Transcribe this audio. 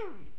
Woo!